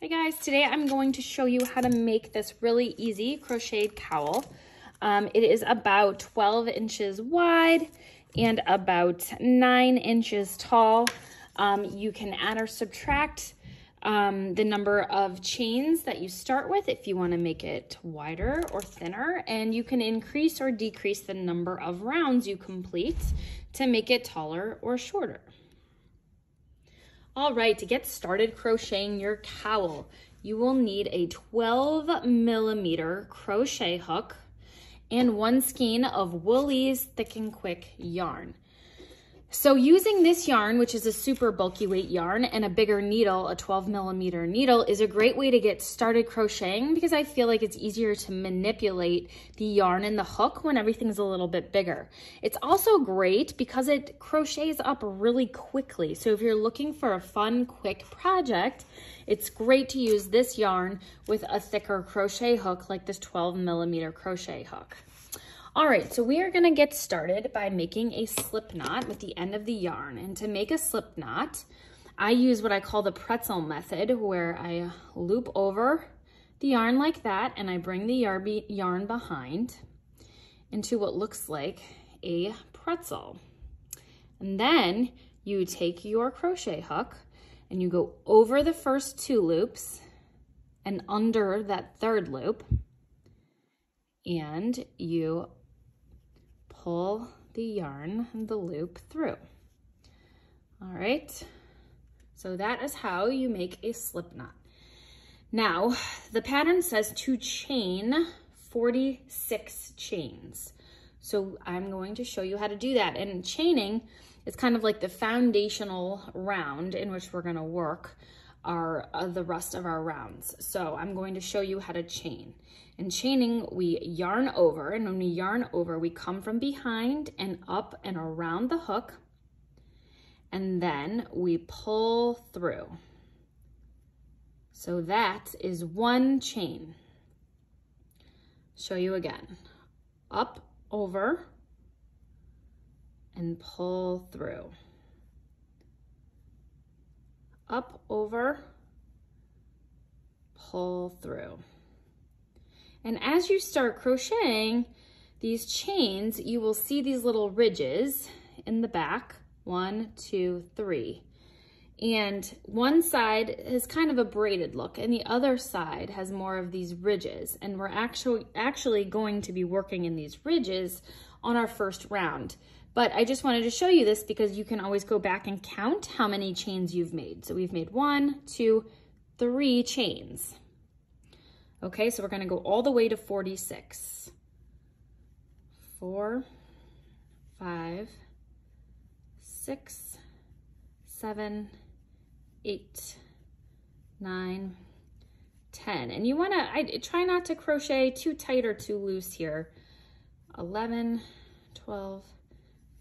Hey guys, today I'm going to show you how to make this really easy crocheted cowl. Um, it is about 12 inches wide and about 9 inches tall. Um, you can add or subtract um, the number of chains that you start with if you want to make it wider or thinner and you can increase or decrease the number of rounds you complete to make it taller or shorter. All right, to get started crocheting your cowl, you will need a 12 millimeter crochet hook and one skein of Wool-Ease Thick and Quick yarn. So using this yarn, which is a super bulky weight yarn, and a bigger needle, a 12 millimeter needle, is a great way to get started crocheting because I feel like it's easier to manipulate the yarn and the hook when everything's a little bit bigger. It's also great because it crochets up really quickly. So if you're looking for a fun, quick project, it's great to use this yarn with a thicker crochet hook like this 12 millimeter crochet hook. All right, so we are gonna get started by making a slip knot with the end of the yarn. And to make a slip knot, I use what I call the pretzel method where I loop over the yarn like that and I bring the yarn behind into what looks like a pretzel. And then you take your crochet hook and you go over the first two loops and under that third loop and you pull the yarn and the loop through. All right, so that is how you make a slip knot. Now, the pattern says to chain 46 chains. So I'm going to show you how to do that. And chaining is kind of like the foundational round in which we're gonna work our uh, the rest of our rounds. So I'm going to show you how to chain. In chaining, we yarn over, and when we yarn over, we come from behind and up and around the hook, and then we pull through. So that is one chain. Show you again. Up, over, and pull through up, over, pull through. And as you start crocheting these chains, you will see these little ridges in the back, one, two, three. And one side is kind of a braided look and the other side has more of these ridges. And we're actually, actually going to be working in these ridges on our first round. But I just wanted to show you this because you can always go back and count how many chains you've made. So we've made one, two, three chains. Okay, so we're gonna go all the way to 46. Four, five, six, seven, eight, nine, 10. And you wanna, try not to crochet too tight or too loose here. 11, 12,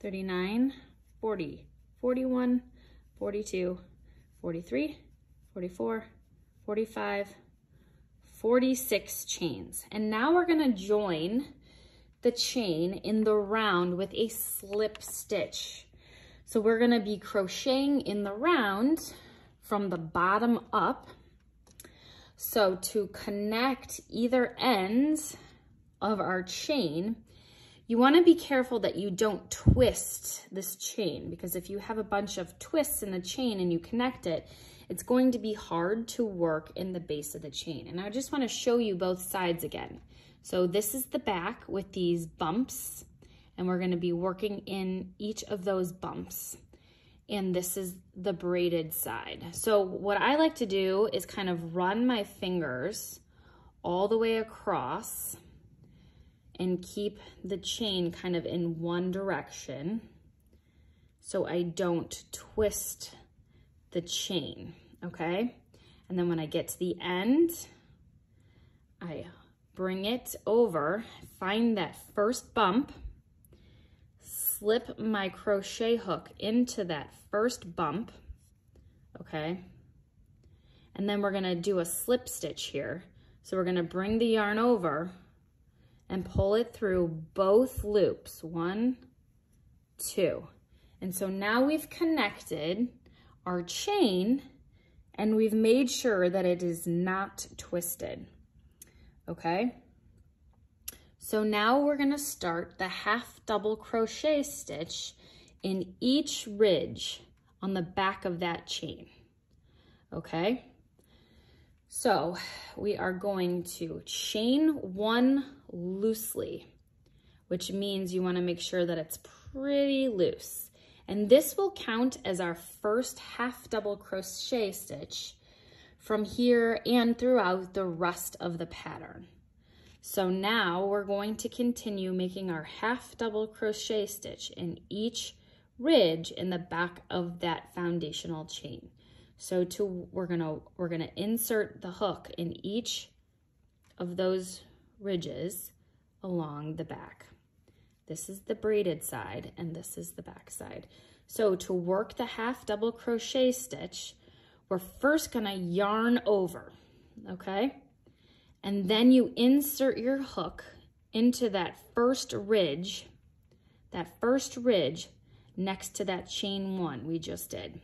39, 40, 41, 42, 43, 44, 45, 46 chains. And now we're gonna join the chain in the round with a slip stitch. So we're gonna be crocheting in the round from the bottom up. So to connect either ends of our chain, you wanna be careful that you don't twist this chain because if you have a bunch of twists in the chain and you connect it, it's going to be hard to work in the base of the chain. And I just wanna show you both sides again. So this is the back with these bumps and we're gonna be working in each of those bumps. And this is the braided side. So what I like to do is kind of run my fingers all the way across and keep the chain kind of in one direction so I don't twist the chain, okay? And then when I get to the end, I bring it over, find that first bump, slip my crochet hook into that first bump, okay? And then we're gonna do a slip stitch here. So we're gonna bring the yarn over and pull it through both loops, one, two. And so now we've connected our chain and we've made sure that it is not twisted, okay? So now we're gonna start the half double crochet stitch in each ridge on the back of that chain, okay? So we are going to chain one loosely, which means you wanna make sure that it's pretty loose. And this will count as our first half double crochet stitch from here and throughout the rest of the pattern. So now we're going to continue making our half double crochet stitch in each ridge in the back of that foundational chain. So to we're gonna we're gonna insert the hook in each of those ridges along the back. This is the braided side and this is the back side. So to work the half double crochet stitch, we're first gonna yarn over, okay? And then you insert your hook into that first ridge, that first ridge next to that chain one we just did.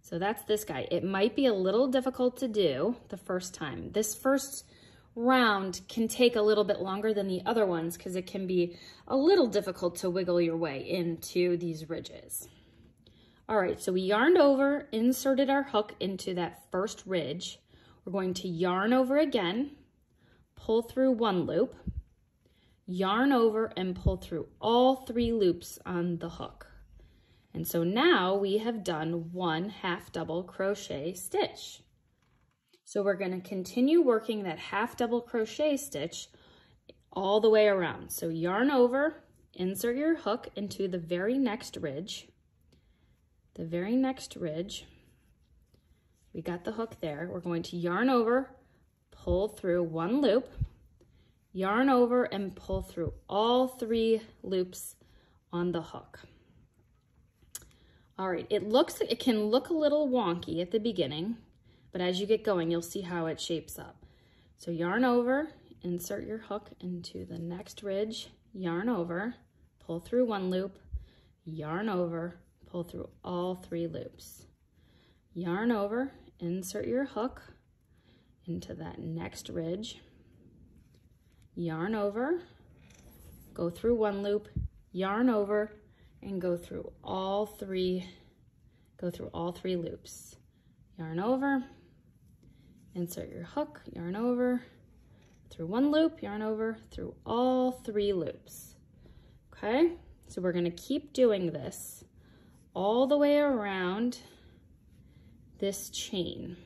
So that's this guy. It might be a little difficult to do the first time. This first round can take a little bit longer than the other ones because it can be a little difficult to wiggle your way into these ridges. All right, so we yarned over, inserted our hook into that first ridge. We're going to yarn over again, pull through one loop, yarn over and pull through all three loops on the hook. And so now we have done one half double crochet stitch. So we're gonna continue working that half double crochet stitch all the way around. So yarn over, insert your hook into the very next ridge, the very next ridge. We got the hook there. We're going to yarn over, pull through one loop, yarn over and pull through all three loops on the hook. All right, it looks, it can look a little wonky at the beginning, but as you get going, you'll see how it shapes up. So yarn over, insert your hook into the next ridge, yarn over, pull through one loop, yarn over, pull through all three loops. Yarn over, insert your hook into that next ridge, yarn over, go through one loop, yarn over, and go through all three, go through all three loops. Yarn over, insert your hook, yarn over, through one loop, yarn over, through all three loops. Okay, so we're gonna keep doing this all the way around this chain.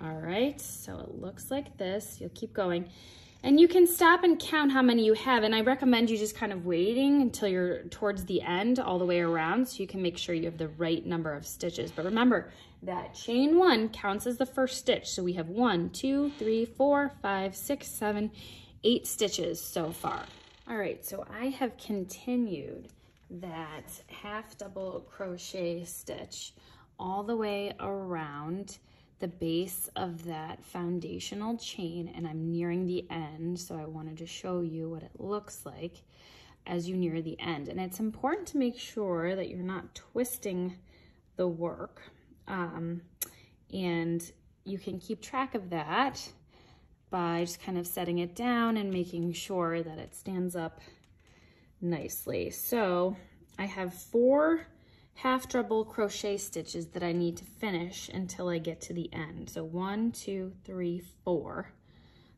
All right, so it looks like this. You'll keep going. And you can stop and count how many you have. And I recommend you just kind of waiting until you're towards the end all the way around so you can make sure you have the right number of stitches. But remember that chain one counts as the first stitch. So we have one, two, three, four, five, six, seven, eight stitches so far. All right, so I have continued that half double crochet stitch all the way around the base of that foundational chain and I'm nearing the end. So I wanted to show you what it looks like as you near the end. And it's important to make sure that you're not twisting the work. Um, and you can keep track of that by just kind of setting it down and making sure that it stands up nicely. So I have four half double crochet stitches that I need to finish until I get to the end. So one, two, three, four.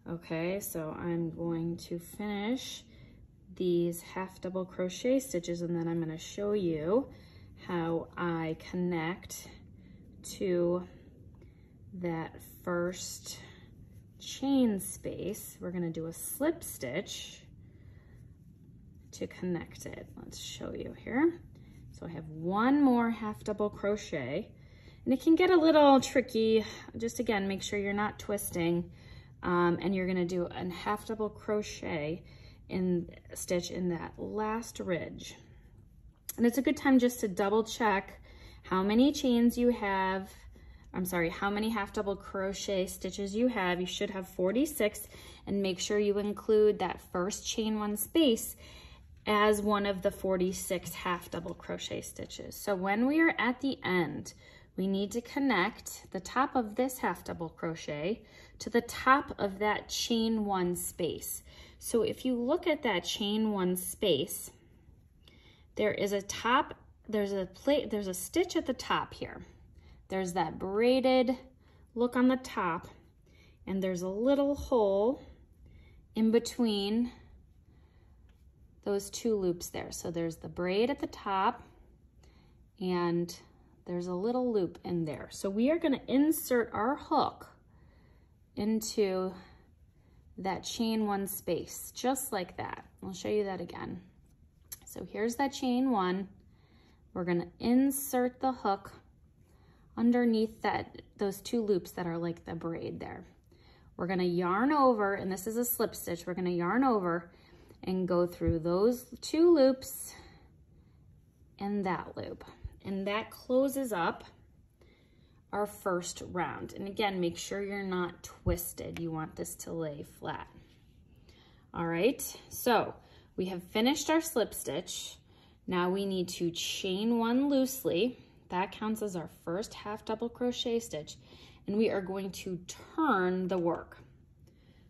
Okay, so I'm going to finish these half double crochet stitches and then I'm gonna show you how I connect to that first chain space. We're gonna do a slip stitch to connect it. Let's show you here. So I have one more half double crochet. And it can get a little tricky. Just again, make sure you're not twisting. Um, and you're gonna do a half double crochet in stitch in that last ridge. And it's a good time just to double check how many chains you have, I'm sorry, how many half double crochet stitches you have. You should have 46 and make sure you include that first chain one space as one of the 46 half double crochet stitches. So when we are at the end, we need to connect the top of this half double crochet to the top of that chain one space. So if you look at that chain one space, there is a top, there's a plate, there's a stitch at the top here. There's that braided look on the top and there's a little hole in between those two loops there. So there's the braid at the top and there's a little loop in there. So we are gonna insert our hook into that chain one space, just like that. I'll show you that again. So here's that chain one. We're gonna insert the hook underneath that those two loops that are like the braid there. We're gonna yarn over, and this is a slip stitch, we're gonna yarn over and go through those two loops and that loop. And that closes up our first round. And again, make sure you're not twisted. You want this to lay flat. All right, so we have finished our slip stitch. Now we need to chain one loosely. That counts as our first half double crochet stitch. And we are going to turn the work.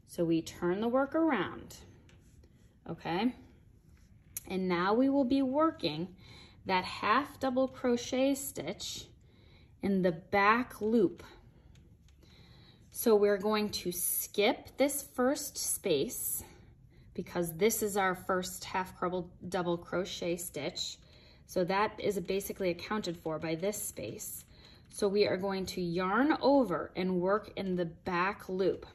So we turn the work around, okay? And now we will be working that half double crochet stitch in the back loop. So we're going to skip this first space because this is our first half double crochet stitch. So that is basically accounted for by this space. So we are going to yarn over and work in the back loop.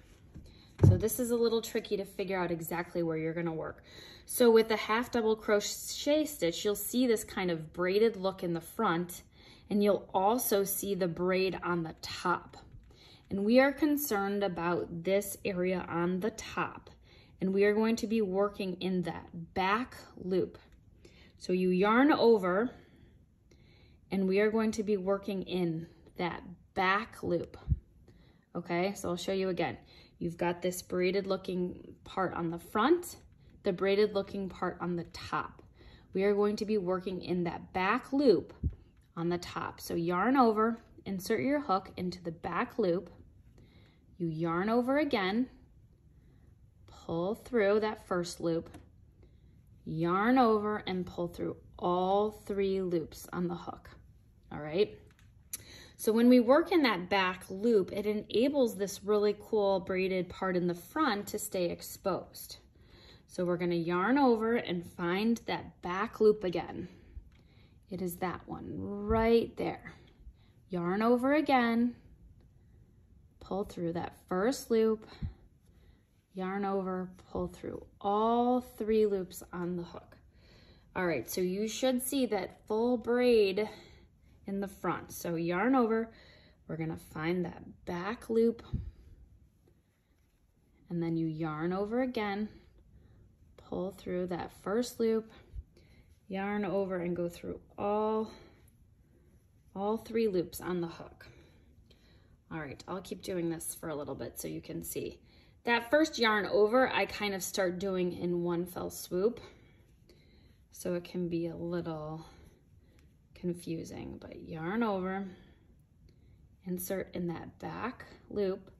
So this is a little tricky to figure out exactly where you're gonna work. So with the half double crochet stitch, you'll see this kind of braided look in the front and you'll also see the braid on the top. And we are concerned about this area on the top. And we are going to be working in that back loop. So you yarn over and we are going to be working in that back loop. Okay, so I'll show you again. You've got this braided looking part on the front, the braided looking part on the top. We are going to be working in that back loop on the top. So yarn over, insert your hook into the back loop. You yarn over again, pull through that first loop, yarn over and pull through all three loops on the hook, all right? So when we work in that back loop, it enables this really cool braided part in the front to stay exposed. So we're gonna yarn over and find that back loop again. It is that one right there. Yarn over again, pull through that first loop, yarn over, pull through all three loops on the hook. All right, so you should see that full braid in the front. So yarn over, we're gonna find that back loop, and then you yarn over again, pull through that first loop, yarn over and go through all, all three loops on the hook. All right, I'll keep doing this for a little bit so you can see. That first yarn over, I kind of start doing in one fell swoop. So it can be a little confusing, but yarn over, insert in that back loop,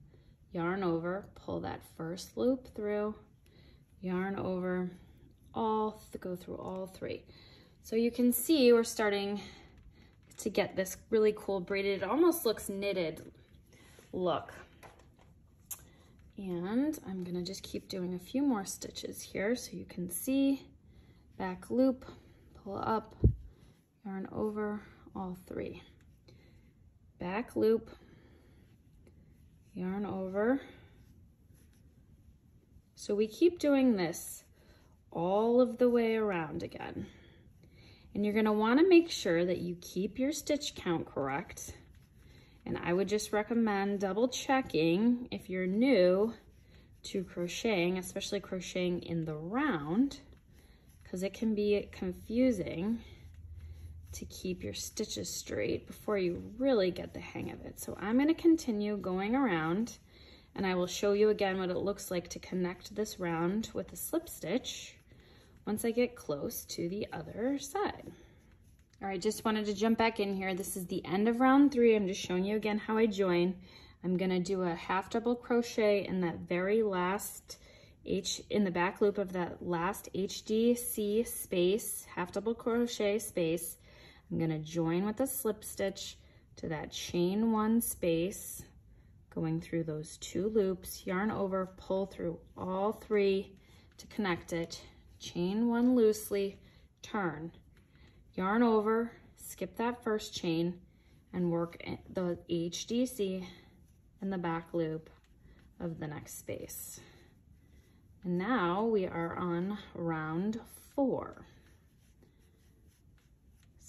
yarn over, pull that first loop through, yarn over, all go through all three. So you can see we're starting to get this really cool braided, it almost looks knitted look. And I'm gonna just keep doing a few more stitches here so you can see back loop, pull up, yarn over all three. Back loop, yarn over. So we keep doing this all of the way around again. And you're gonna wanna make sure that you keep your stitch count correct And I would just recommend double checking if you're new to crocheting, especially crocheting in the round, because it can be confusing to keep your stitches straight before you really get the hang of it. So I'm gonna continue going around and I will show you again what it looks like to connect this round with a slip stitch once I get close to the other side. All right, just wanted to jump back in here. This is the end of round three. I'm just showing you again how I join. I'm gonna do a half double crochet in that very last H in the back loop of that last HDC space, half double crochet space. I'm gonna join with a slip stitch to that chain one space, going through those two loops, yarn over, pull through all three to connect it, chain one loosely, turn, yarn over, skip that first chain, and work the HDC in the back loop of the next space. And now we are on round four.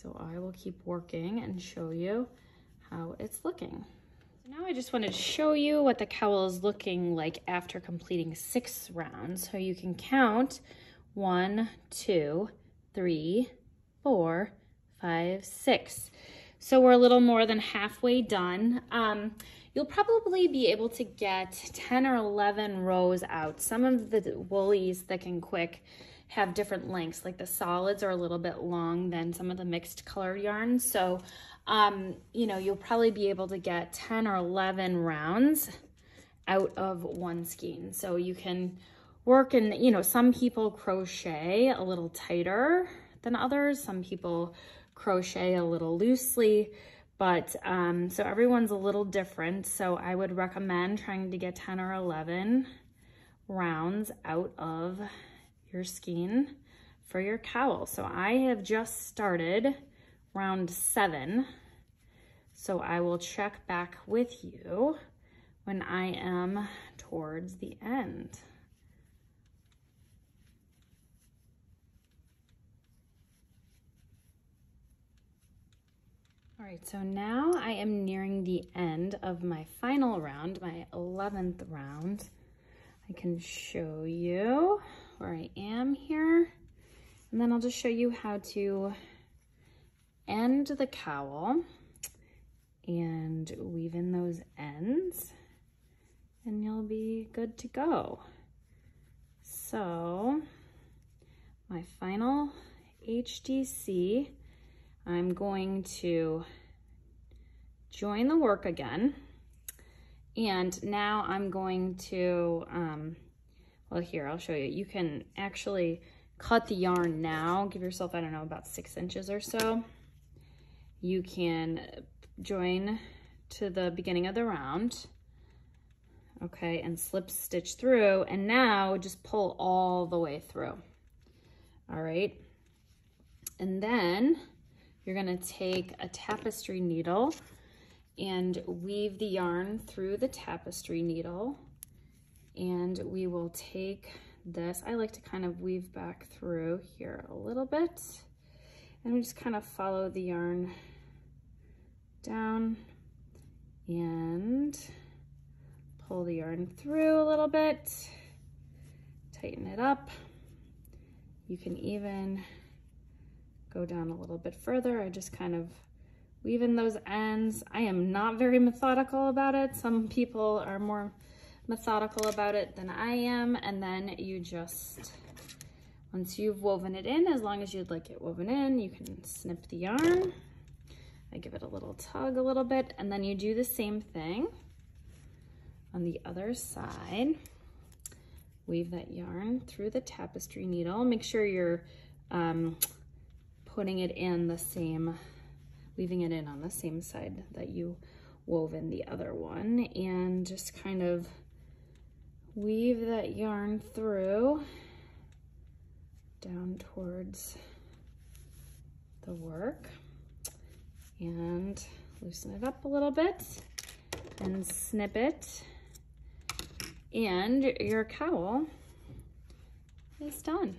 So I will keep working and show you how it's looking. So now I just wanted to show you what the cowl is looking like after completing six rounds. So you can count one, two, three, four, five, six. So we're a little more than halfway done. Um, you'll probably be able to get 10 or 11 rows out. Some of the Wool-Ease thick and quick have different lengths. Like the solids are a little bit long than some of the mixed color yarns. So, um, you know, you'll probably be able to get 10 or 11 rounds out of one skein. So you can work and, you know, some people crochet a little tighter than others. Some people crochet a little loosely, but um, so everyone's a little different. So I would recommend trying to get 10 or 11 rounds out of your skein for your cowl. So I have just started round seven. So I will check back with you when I am towards the end. All right, so now I am nearing the end of my final round, my 11th round. I can show you where I am here. And then I'll just show you how to end the cowl and weave in those ends and you'll be good to go. So my final HDC, I'm going to join the work again. And now I'm going to um, well here, I'll show you. You can actually cut the yarn now. Give yourself, I don't know, about six inches or so. You can join to the beginning of the round, okay, and slip stitch through, and now just pull all the way through, all right? And then you're gonna take a tapestry needle and weave the yarn through the tapestry needle and we will take this. I like to kind of weave back through here a little bit. And we just kind of follow the yarn down and pull the yarn through a little bit, tighten it up. You can even go down a little bit further. I just kind of weave in those ends. I am not very methodical about it. Some people are more methodical about it than I am. And then you just, once you've woven it in, as long as you'd like it woven in, you can snip the yarn. I give it a little tug a little bit, and then you do the same thing on the other side. Weave that yarn through the tapestry needle. Make sure you're um, putting it in the same, weaving it in on the same side that you wove in the other one and just kind of weave that yarn through down towards the work and loosen it up a little bit and snip it and your cowl is done.